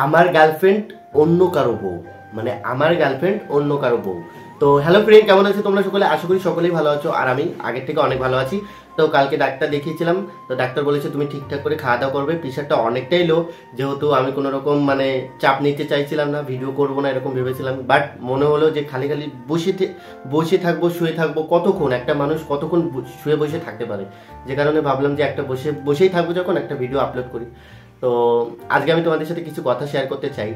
আমার গার্লফ্রেন্ড অন্য কারও বউ। মানে আমার গার্লফ্রেন্ড অন্য কারও বউ। তো হ্যালো ফ্রেন্ড কেমন আছো তোমরা সকলে? আশা করি সকলেই ভালো আছো। আর আমি আগের থেকে অনেক ভালো আছি। তো কালকে ডাক্তার দেখিয়েছিলাম। তো ডাক্তার বলেছে, তুমি ঠিকঠাক করে খাওয়া দাওয়া করবে। প্রেশারটা অনেকটাই লো যেহেতু আমি কোনো রকম মানে চাপ নিতে চাইছিলাম না ভিডিও করব না, এরকম ভেবেছিলাম। বাট মনে হলো যে খালি খালি বসে বসে থাকব, শুয়ে থাকব কতক্ষণ? একটা মানুষ কতক্ষণ শুয়ে বসে থাকতে পারে? যে কারণে ভাবলাম যে একটা বসে, বসেই থাকব যখন একটা ভিডিও আপলোড করি। তো আজকে আমি তোমাদের সাথে কিছু কথা শেয়ার করতে চাই।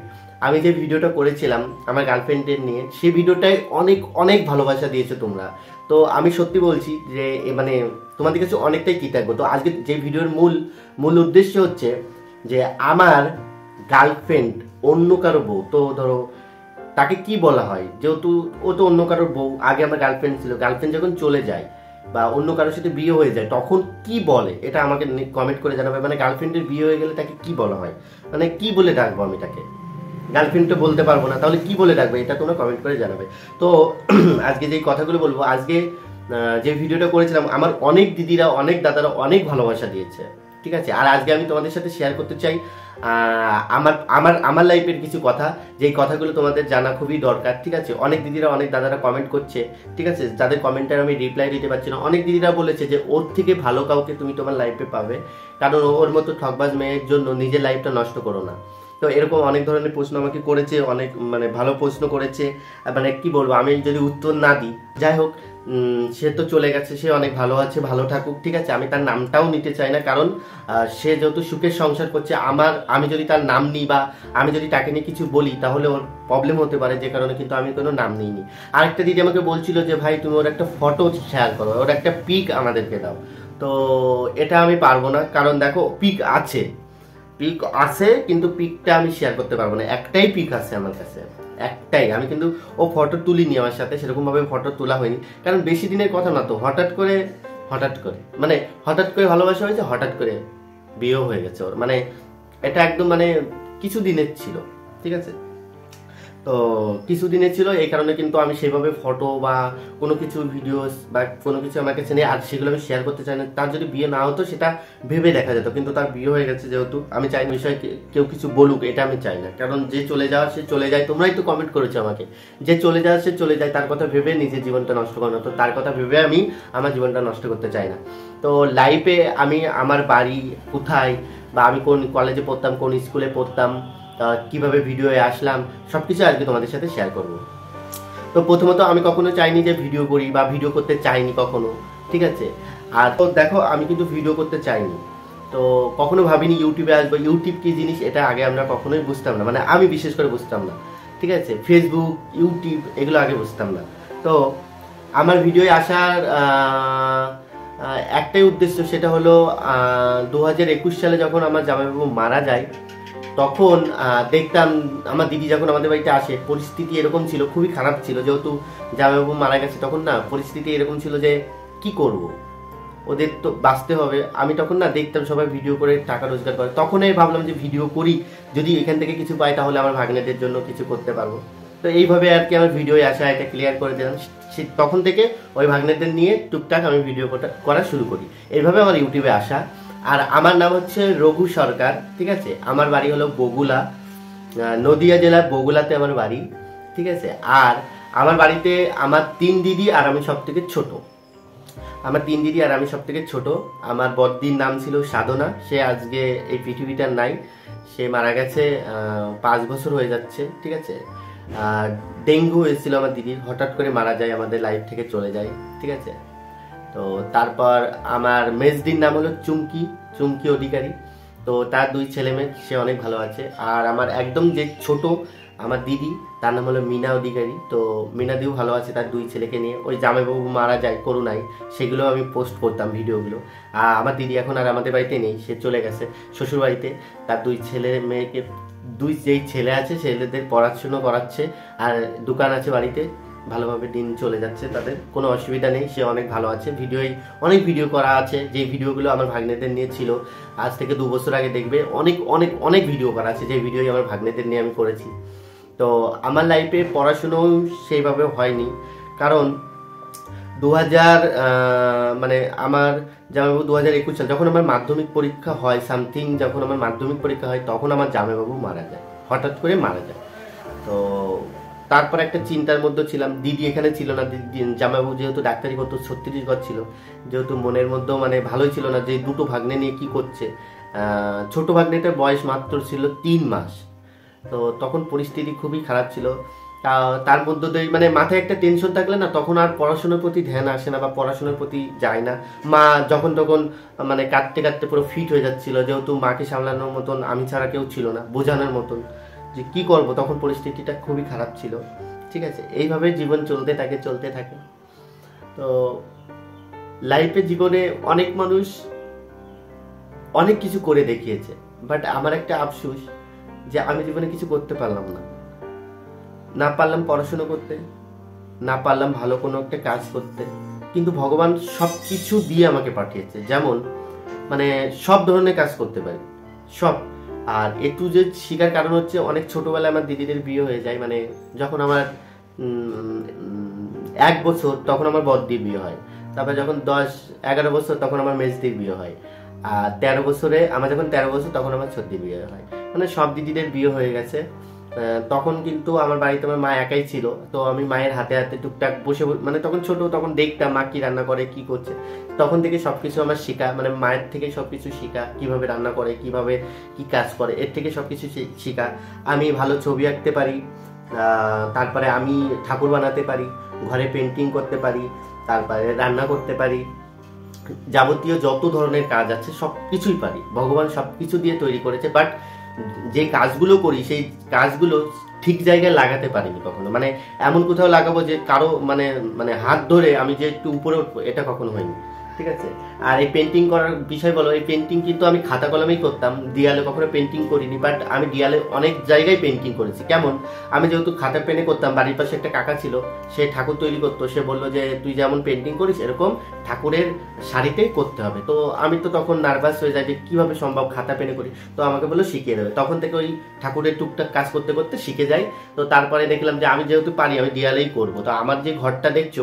আমি যে ভিডিওটা করেছিলাম আমার গার্লফ্রেন্ডের নিয়ে, সেই ভিডিওটায় অনেক অনেক ভালোবাসা দিয়েছ তোমরা। তো আমি সত্যি বলছি যে মানে তোমাদের কাছে অনেকটাই কৃতজ্ঞ। তো আজকে যে ভিডিওর মূল মূল উদ্দেশ্য হচ্ছে যে, আমার গার্লফ্রেন্ড অন্য কারও বউ, তো ধরো তাকে কি বলা হয়? যেহেতু ও তো অন্য কারোর বউ, আগে আমার গার্লফ্রেন্ড ছিল। গার্লফ্রেন্ড যখন চলে যায় বা অন্য কারোর সাথে বিয়ে হয়ে যায়, তখন কি বলে? এটা আমাকে কমেন্ট করে জানাবে। মানে গার্লফ্রেন্ডের বিয়ে হয়ে গেলে তাকে কি বলা হয়? মানে কি বলে ডাকবো আমি তাকে? গার্লফ্রেন্ড তো বলতে পারব না, তাহলে কি বলে ডাকবে? এটা তোমরা কমেন্ট করে জানাবে। তো আজকে যে কথাগুলো বলব, আজকে যে ভিডিওটা করেছিলাম, আমার অনেক দিদিরা, অনেক দাদারা অনেক ভালোবাসা দিয়েছে। ঠিক আছে? আর আজকে আমি তোমাদের সাথে শেয়ার করতে চাই আমার আমার আমার লাইফের কিছু কথা। যেই কথাগুলো তোমাদের জানা খুবই দরকার, ঠিক আছে? অনেক দিদিরা, অনেক দাদারা কমেন্ট করছে, ঠিক আছে? যাদের কমেন্টের আমি রিপ্লাই দিতে পারছি না। অনেক দিদিরা বলেছে যে, ওর থেকে ভালো কাউকে তুমি তোমার লাইফে পাবে। কারণ ওর মতো ঠকবাজ মেয়ের জন্য নিজের লাইফটা নষ্ট করো না। তো এরকম অনেক ধরনের প্রশ্ন আমাকে করেছে, অনেক মানে ভালো প্রশ্ন করেছে। মানে কি বলব? আমি যদি উত্তর না দিই, যাই হোক সে তো চলে গেছে, সে অনেক ভালো আছে, ভালো থাকুক, ঠিক আছে? আমি তার নামটাও নিতে চাই না, কারণ সে যেহেতু সুখের সংসার করছে, আমার, আমি যদি তার নাম নিই বা আমি যদি তাকে নিয়ে কিছু বলি, তাহলে ওর প্রবলেম হতে পারে, যে কারণে কিন্তু আমি কোনো নাম নিইনি। আরেকটা দিদি আমাকে বলছিল যে, ভাই, তুমি ওর একটা ফটো শেয়ার করো, ওর একটা পিক আমাদেরকে দাও। তো, এটা আমি পারব না, কারণ দেখো পিক আছে। পিক আছে, কিন্তু পিকটা আমি শেয়ার করতে পারব না। একটাই পিক আছে আমার কাছে। একটাই। আমি কিন্তু ও ফটো তুলিনি আমার সাথে সেরকম ভাবে ফটো তোলা হয়নি। কারণ বেশি দিনের কথা না তো, হঠাৎ করে হঠাৎ করে। মানে হঠাৎ করে ভালোবাসা হয়েছে, হঠাৎ করে বিয়েও হয়ে গেছে ওর। মানে এটা একদম মানে কিছু দিনের ছিল। ঠিক আছে? তো কিছু দিনের ছিল, এই কারণে কিন্তু আমি সেভাবে ফটো বা কোনো কিছু ভিডিওস বা কোনো কিছু আমার কাছে নেই। আর সেগুলো আমি শেয়ার করতে চাই না। তার যদি বিয়ে না হতো, সেটা ভেবে দেখা যেত। কিন্তু তার বিয়ে হয়ে গেছে যেহেতু। আমি চাই বিষয়ে কেউ কিছু বলুক, এটা আমি চাই না। কারণ যে চলে যাওয়া সে চলে যায়। তোমরাই তো কমেন্ট করেছ আমাকে। যে চলে যাওয়া সে চলে যায়। তার কথা ভেবে নিজের জীবনটা নষ্ট করে না। তো তার কথা ভেবে আমি আমার জীবনটা নষ্ট করতে চাই না। তো লাইফে আমি আমার বাড়ি কোথায় বা আমি কোন কলেজে পড়তাম, কোন স্কুলে পড়তাম কীভাবে ভিডিওয়ে আসলাম সব সবকিছু আজকে তোমাদের সাথে শেয়ার করব। তো প্রথমত আমি কখনো চাইনি যে ভিডিও করি বা ভিডিও করতে চাইনি কখনো, ঠিক আছে? আর তো দেখো, আমি কিন্তু ভিডিও করতে চাইনি। তো কখনো ভাবিনি ইউটিউবে আসব। ইউটিউব কি জিনিস, এটা আগে আমরা কখনোই বুঝতাম না। মানে আমি বিশেষ করে বুঝতাম না, ঠিক আছে? ফেসবুক ইউটিউব, এগুলো আগে বুঝতাম না। তো আমার ভিডিওয়ে আসার একটাই উদ্দেশ্য, সেটা হলো দু হাজার একুশ সালে যখন আমার জামাইবাবু মারা যায় তখন দেখতাম আমার দিদি যখন আমাদের বাড়িতে আসে, পরিস্থিতি এরকম ছিল, খুবই খারাপ ছিল। যেহেতু জামাইবাবু মারা গেছে তখন না, পরিস্থিতি এরকম ছিল যে, কি করব? ওদের তো বাঁচতে হবে। আমি তখন না দেখতাম সবাই ভিডিও করে টাকা রোজগার করে। তখনই ভাবলাম যে, ভিডিও করি। যদি এখান থেকে কিছু পাই, তাহলে আমার ভাগ্নেদের জন্য কিছু করতে পারব। তো এইভাবে আর কি আমার ভিডিও আসা, এটা ক্লিয়ার করে দিলাম। তখন থেকে ওই ভাগ্নেদের নিয়ে টুকটাক আমি ভিডিও করা শুরু করি। এইভাবে আমার ইউটিউবে আসা। আর আমার নাম হচ্ছে রঘু সরকার, ঠিক আছে? আমার বাড়ি হলো বগুলা নদিয়া জেলার বগুলাতে আমার বাড়ি, ঠিক আছে? আর আমার বাড়িতে আমার তিন দিদি আর আমি সব থেকে ছোট। আমার তিন দিদি আর আমি সব থেকে ছোট। আমার বদ্দির নাম ছিল সাধনা, সে আজকে এই পৃথিবীটার নাই। সে মারা গেছে পাঁচ বছর হয়ে যাচ্ছে, ঠিক আছে? ডেঙ্গু হয়েছিল আমার দিদির, হঠাৎ করে মারা যায়, আমাদের লাইফ থেকে চলে যায়, ঠিক আছে? তো তারপর আমার মেজদির নাম হলো চুমকি চুমকি অধিকারী। তো তার দুই ছেলে মেয়ে, সে অনেক ভালো আছে। আর আমার একদম যে ছোট আমার দিদি, তার নাম হলো মিনা অধিকারী। তো মিনাদিও ভালো আছে তার দুই ছেলেকে নিয়ে। ওই জামাইবাবু মারা যায় করুণায়, সেগুলো আমি পোস্ট করতাম ভিডিওগুলো। আর আমার দিদি এখন আর আমাদের বাড়িতে নেই, সে চলে গেছে শ্বশুর বাড়িতে তার দুই ছেলে মেয়েকে, দুই যেই ছেলে আছে, ছেলেদের পড়াশুনো করাচ্ছে, আর দোকান আছে বাড়িতে। ভালোভাবে দিন চলে যাচ্ছে, তাদের কোনো অসুবিধা নেই, সে অনেক ভালো আছে। ভিডিওই অনেক ভিডিও করা আছে যে ভিডিওগুলো আমার ভাগ্নেদের নিয়ে ছিল। আজ থেকে দু বছর আগে দেখবে, অনেক অনেক অনেক ভিডিও করা আছে যে ভিডিওই আমার ভাগ্নেদের নিয়ে আমি করেছি। তো আমার লাইফে পড়াশুনোও সেইভাবে হয়নি। কারণ দু হাজার মানে আমার জামাইবাবু দু হাজার একুশ সাল, যখন আমার মাধ্যমিক পরীক্ষা হয় সামথিং যখন আমার মাধ্যমিক পরীক্ষা হয়, তখন আমার জামাইবাবু মারা যায়, হঠাৎ করে মারা যায়। তো তারপর একটা চিন্তার মধ্যে ছিলাম। দিদি এখানে ছিল না দিদি- জামাইবাবু যেহেতু ডাক্তারি করতো ছত্রিশ ঘর ছিল। যেহেতু মনের মধ্যেও মানে ভালোই ছিল না যে দুটো ভাগ্নে নিয়ে কি করছে। ছোট ভাগ্নেটার বয়স মাত্র ছিল তিন মাস। তো তখন পরিস্থিতি খুবই খারাপ ছিল। তার মধ্যে দিয়ে মানে মাথায় একটা টেনশন থাকলে না তখন আর পড়াশোনার প্রতি ধ্যান আসে না বা পড়াশোনার প্রতি যায় না। মা যখন তখন মানে কাঁদতে কাঁদতে পুরো ফিট হয়ে যাচ্ছিল, যেহেতু মাকে সামলানোর মতন আমি ছাড়া কেউ ছিল না, বোঝানোর মতন। যে কি করব? তখন পরিস্থিতিটা খুবই খারাপ ছিল। ঠিক আছে? এইভাবে জীবন চলতে থাকে চলতে থাকে। তো লাইফে জীবনে অনেক মানুষ অনেক কিছু করে দেখিয়েছে। বাট আমার একটা আফসোস যে আমি জীবনে কিছু করতে পারলাম না। না পারলাম পড়াশুনো করতে, না পারলাম ভালো কোনো একটা কাজ করতে। কিন্তু ভগবান সব কিছু দিয়ে আমাকে পাঠিয়েছে। যেমন মানে সব ধরনের কাজ করতে পারি। সব। আর একটু যে শিখার কারণ হচ্ছে অনেক ছোটোবেলায় আমার দিদিদের বিয়ে হয়ে যায় মানে যখন আমার এক বছর তখন আমার বদ্দির বিয়ে হয়। তারপরে যখন দশ, এগারো বছর তখন আমার মেজদির বিয়ে হয়। আর তেরো বছরে, আমার যখন তেরো বছর তখন আমার সর্দির বিয়ে হয়। মানে সব দিদিদের বিয়ে হয়ে গেছে। তখন কিন্তু আমার বাড়িতে আমার মা একাই ছিল। তো আমি মায়ের হাতে হাতে টুকটাক বসে মানে তখন ছোট তখন দেখতাম মা কি রান্না করে, কি করছে। তখন থেকে সবকিছু আমার শেখা মানে মায়ের থেকে সবকিছু শেখা, কীভাবে রান্না করে, কীভাবে কি কাজ করে, এর থেকে সবকিছু শি- শেখা। আমি ভালো ছবি আঁকতে পারি তারপরে আমি ঠাকুর বানাতে পারি, ঘরে পেন্টিং করতে পারি, তারপরে রান্না করতে পারি। যাবতীয় যত ধরনের কাজ আছে সব কিছুই পারি। ভগবান সব কিছু দিয়ে তৈরি করেছে বাট যে কাজগুলো করি, সেই কাজগুলো ঠিক জায়গায় লাগাতে পারিনি কখনো। মানে এমন কোথাও লাগাবো যে কারও মানে মানে হাত ধরে আমি যে একটু উপরে উঠবো, এটা কখনো হয়নি। ঠিক আছে? আর এই পেন্টিং করার বিষয় বলো, এই পেন্টিং কিন্তু আমি খাতা কলমেই করতাম, দেয়ালে কখনো পেন্টিং করিনি বাট আমি দেয়ালে অনেক জায়গায় পেন্টিং করেছি। কেমন? আমি যেহেতু খাতা পেনে করতাম, বাড়ির পাশে একটা কাকা ছিল, সে ঠাকুর তৈরি করতো, সে বলল যে, তুই যেমন পেন্টিং করিস, এরকম ঠাকুরের শাড়িতেই করতে হবে। তো আমি তো তখন নার্ভাস হয়ে যাই যে, কীভাবে সম্ভব খাতা পেনে করি? তো আমাকে বলল, শিখিয়ে দেবে। তখন থেকে ওই ঠাকুরের টুকটাক কাজ করতে করতে শিখে যাই। তো তারপরে দেখলাম যে, আমি যেহেতু পারি, আমি দেয়ালেই করব। তো আমার যে ঘরটা দেখছ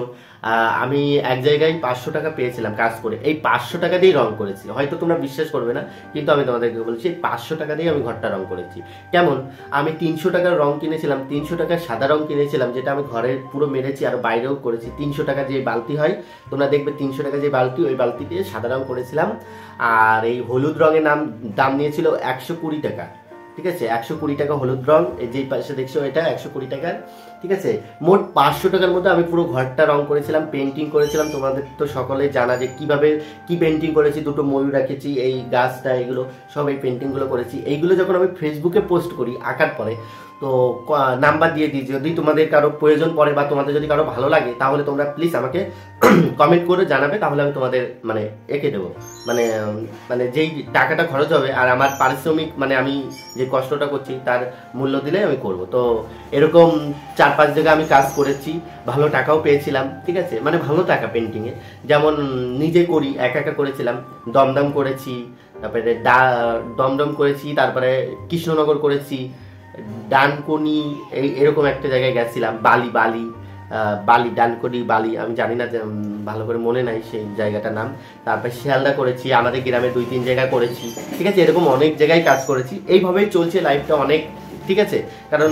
আমি এক জায়গায় পাঁচশো টাকা পেয়েছিলাম কাজ করে। এই পাঁচশো টাকা দিয়েই রং করেছি। হয়তো তোমরা বিশ্বাস করবে না, কিন্তু আমি তোমাদেরকে বলছি, এই পাঁচশো টাকা দিয়ে আমি ঘরটা রং করেছি। কেমন? আমি তিনশো টাকার রং কিনেছিলাম, তিনশো টাকার সাদা রং কিনেছিলাম, যেটা আমি ঘরে পুরো মেরেছি আর বাইরেও করেছি। তিনশো টাকা যে বালতি হয়, তোমরা দেখবে তিনশো টাকা যে বালতি, ওই বালতি দিয়ে সাদা রং করেছিলাম। আর এই হলুদ রঙের নাম, দাম নিয়েছিল একশো কুড়ি টাকা। ঠিক আছে? একশো কুড়ি টাকা হলুদ রং, এই যে পাশে দেখছ এটা, একশো কুড়ি টাকার। ঠিক আছে? মোট পাঁচশো টাকার মধ্যে আমি পুরো ঘরটা রং করেছিলাম পেন্টিং করেছিলাম। তোমাদের তো সকলে জানা যে কীভাবে কি পেন্টিং করেছি, দুটো ময়ূর রাখেছি, এই গাছটা, এগুলো, সব এই পেন্টিংগুলো করেছি। এইগুলো যখন আমি ফেসবুকে পোস্ট করি, আঁকার পরে তো নাম্বার দিয়ে দিই, যদি তোমাদের কারও প্রয়োজন পড়ে বা তোমাদের যদি কারও ভালো লাগে, তাহলে তোমরা প্লিজ আমাকে কমেন্ট করে জানাবে, তাহলে আমি তোমাদের মানে এঁকে দেবো। মানে মানে যেই টাকাটা খরচ হবে আর আমার পারিশ্রমিক মানে আমি যে কষ্টটা করছি তার মূল্য দিলে আমি করব। তো এরকম চার পাঁচ জায়গায় আমি কাজ করেছি, ভালো টাকাও পেয়েছিলাম, ঠিক আছে? মানে ভালো টাকা পেন্টিংয়ে যেমন নিজে করি, একা একা করেছিলাম, দমদম করেছি, তারপরে ডা, দমদম করেছি, তারপরে কৃষ্ণনগর করেছি ডানকুনি এই এরকম একটা জায়গায় গেছিলাম বালি বালি বালি ডানকুনি বালি আমি জানি না যে, ভালো করে মনে নাই সেই জায়গাটার নাম। তারপরে শিয়ালদা করেছি আমাদের গ্রামে দুই তিন জায়গায় করেছি ঠিক আছে? এরকম অনেক জায়গায় কাজ করেছি। এইভাবেই চলছে লাইফটা অনেক ঠিক আছে? কারণ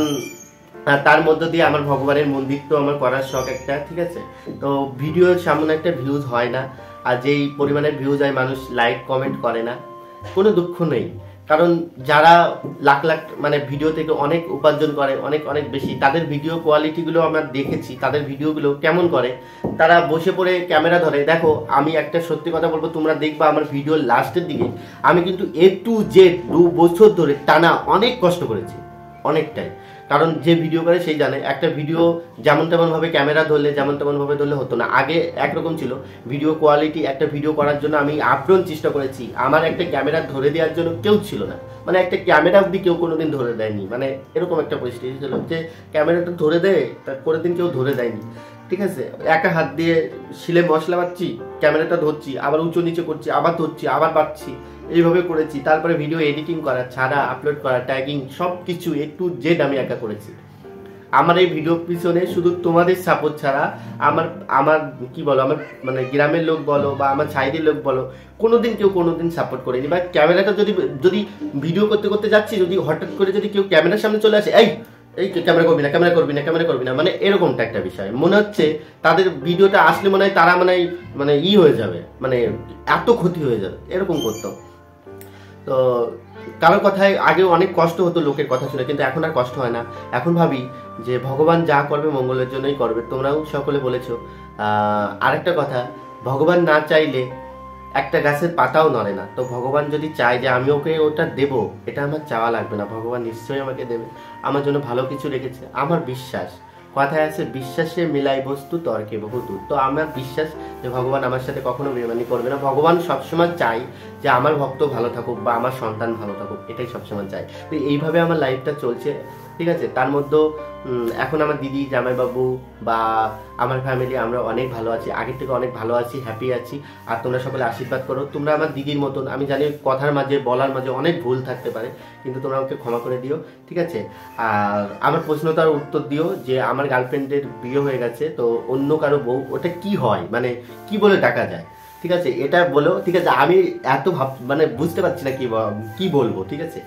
তার মধ্য দিয়ে আমার ভগবানের মন্দির তো আমার করার শখ একটা ঠিক আছে? তো ভিডিও সামনে একটা ভিউজ হয় না আর যেই পরিমাণের ভিউজ হয় মানুষ লাইক কমেন্ট করে না। কোনো দুঃখ নেই। কারণ যারা লাখ লাখ মানে ভিডিও থেকে অনেক উপার্জন করে, অনেক অনেক বেশি, তাদের ভিডিও কোয়ালিটিগুলো আমরা দেখেছি, তাদের ভিডিওগুলো কেমন করে, তারা বসে পড়ে ক্যামেরা ধরে, দেখো, আমি একটা সত্যি কথা বলব, তোমরা দেখবা আমার ভিডিও লাস্টের দিকে, আমি কিন্তু এ টু জেড দু বছর ধরে টানা অনেক কষ্ট করেছি, অনেকটাই। কারণ যে ভিডিও করে সেই জানে। একটা ভিডিও যেমন তেমন ভাবে ক্যামেরা ধরলে, যেমন তেমন ভাবে ধরলে হতো না। আগে একরকম ছিল। ভিডিও কোয়ালিটি একটা ভিডিও করার জন্য আমি আপ্রাণ চেষ্টা করেছি। আমার একটা ক্যামেরা ধরে দেওয়ার জন্য কেউ ছিল না। মানে একটা ক্যামেরা অব্দি কেউ কোনোদিন ধরে দেয়নি। মানে এরকম একটা পরিস্থিতি ছিল যে ক্যামেরাটা ধরে দেয় তার পরের দিন কেউ ধরে দেয়নি। ঠিক আছে? একা হাত দিয়ে শিলে মশলা বাচ্ছি ক্যামেরাটা ধরছি, আবার উঁচু নিচে করছি, আবার ধরছি, আবার বাড়ছি। এইভাবে করেছি, তারপরে ভিডিও এডিটিং করা, ছাড়া আপলোড করা ট্যাগিং সব কিছু এ টু জেড আমি একা করেছি। আমার এই ভিডিও পিছনে শুধু তোমাদের সাপোর্ট ছাড়া আমার আমার কি বলো, আমার মানে গ্রামের লোক বলো বা আমার ছাইদের লোক বলো, কোনোদিন কেউ কোনোদিন সাপোর্ট করেনি। বা ক্যামেরাটা যদি যদি ভিডিও করতে করতে যাচ্ছি, যদি হঠাৎ করে যদি কেউ ক্যামেরার সামনে চলে আসে, এই এই ক্যামেরা করবি না ক্যামেরা করবি না ক্যামেরা করবি না মানে এরকমটা একটা বিষয়। মনে হচ্ছে তাদের ভিডিওটা আসলে মনে হয় তারা মানে মানে ই হয়ে যাবে মানে এত ক্ষতি হয়ে যাবে, এরকম করতো। তো কারোর কথায় আগে অনেক কষ্ট হতো লোকের কথা শুনে, কিন্তু এখন আর কষ্ট হয় না। এখন ভাবি যে ভগবান যা করবে মঙ্গলের জন্যই করবে। তোমরাও সকলে বলেছ। আরেকটা কথা, ভগবান না চাইলে একটা গাছের পাতাও নড়ে না। তো ভগবান যদি চায় যে আমি ওকে ওটা দেব, এটা আমার চাওয়া লাগবে না। ভগবান নিশ্চয়ই আমাকে দেবে। আমার জন্য ভালো কিছু রেখেছে। আমার বিশ্বাস কথায় আছে, বিশ্বাসে মিলাই বস্তু, তর্কে বহু দূর তো আমার বিশ্বাস যে ভগবান আমার সাথে কখনো বেমানি করবে না। ভগবান সবসময় চাই যে আমার ভক্ত ভালো থাকুক বা আমার সন্তান ভালো থাকুক, এটাই সবসময় চাই তো এইভাবে আমার লাইফটা চলছে। ঠিক আছে? তার মধ্যেও এখন আমার দিদি, জামাইবাবু বা আমার ফ্যামিলি আমরা অনেক ভালো আছি। আগের থেকে অনেক ভালো আছি হ্যাপি আছি। আর তোমরা সকলে আশীর্বাদ করো। তোমরা আমার দিদির মতন, আমি জানি কথার মাঝে, বলার মাঝে অনেক ভুল থাকতে পারে, কিন্তু তোমরা আমাকে ক্ষমা করে দিও, ঠিক আছে? আর আমার প্রশ্নটার উত্তর দিও যে আমার গার্লফ্রেন্ডের বিয়ে হয়ে গেছে, তো অন্য কারও বউ, ওটা কি হয়? মানে কি বলে ডাকা যায়? ঠিক আছে? এটা বলো, ঠিক আছে? আমি এত ভাব মানে বুঝতে পারছি না কি কি বলব, ঠিক আছে?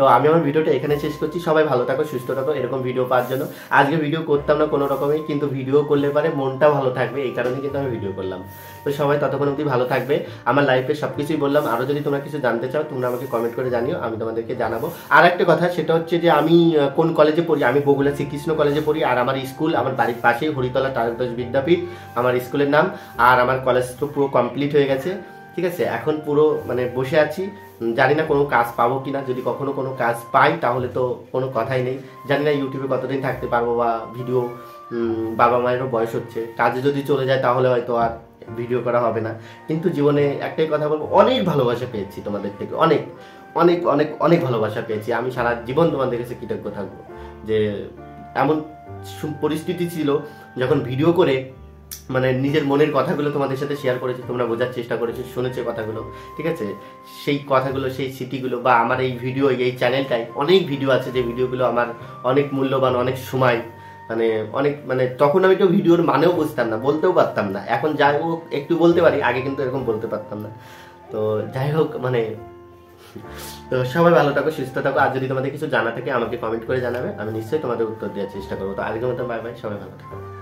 তো আমি আমার ভিডিওটা এখানে শেষ করছি। সবাই ভালো থাকো, সুস্থ থাকো, এরকম ভিডিও পাওয়ার জন্য। আজকে ভিডিও করতাম না কোনো রকমই, কিন্তু ভিডিও করলে পারে মনটা ভালো থাকবে, এই কারণে কিন্তু আমি ভিডিও করলাম। তো সবাই ততক্ষণ অবধি ভালো থাকবে। আমার লাইফে সব কিছুই বললাম। আরও যদি তোমরা কিছু জানতে চাও, তোমরা আমাকে কমেন্ট করে জানিও, আমি তোমাদেরকে জানাব। আর একটা কথা, সেটা হচ্ছে যে আমি কোন কলেজে পড়ি? আমি বগুলা শ্রীকৃষ্ণ কলেজে পড়ি, আর আমার স্কুল আমার বাড়ির পাশেই হরিতলা তারকদাস বিদ্যাপীঠ, আমার স্কুলের নাম। আর আমার কলেজ তো পুরো কমপ্লিট হয়ে গেছে। ঠিক আছে? এখন পুরো মানে বসে আছি। জানি না কোনো কাজ পাবো কি না যদি কখনো কোনো কাজ পাই, তাহলে তো কোনো কথাই নেই। জানি না ইউটিউবে কতদিন থাকতে পারব বা ভিডিও বাবা মায়েরও বয়স হচ্ছে। কাজে যদি চলে যায়, তাহলে হয়তো আর ভিডিও করা হবে না। কিন্তু জীবনে একটাই কথা বলব, অনেক ভালোবাসা পেয়েছি তোমাদের থেকে। অনেক অনেক অনেক অনেক ভালোবাসা পেয়েছি। আমি সারা জীবন তোমাদের কাছে কৃতজ্ঞ থাকব। যে এমন পরিস্থিতি ছিল যখন ভিডিও করে মানে নিজের মনের কথাগুলো তোমাদের সাথে শেয়ার করেছি, তোমরা বোঝার চেষ্টা করেছ, শুনেছো কথাগুলো, ঠিক আছে? সেই কথাগুলো, সেই স্মৃতিগুলো বা আমার এই ভিডিও এই চ্যানেলটাই অনেক ভিডিও আছে যে ভিডিওগুলো আমার অনেক মূল্যবান, অনেক সময় মানে অনেক মানে তখন আমি তো ভিডিওর মানেও বুঝতাম না, বলতেও পারতাম না। এখন যাই হোক, একটু বলতে পারি, আগে কিন্তু এরকম বলতে পারতাম না। তো যাই হোক মানে তো সবাই ভালো থাকো, সুস্থ থাকো, আর যদি তোমাদের কিছু জানা থাকে, আমাকে কমেন্ট করে জানাবে, আমি নিশ্চয়ই তোমাদের উত্তর দেওয়ার চেষ্টা করব। তো আজকের মতো বাই বাই সবাই ভালো থাকো।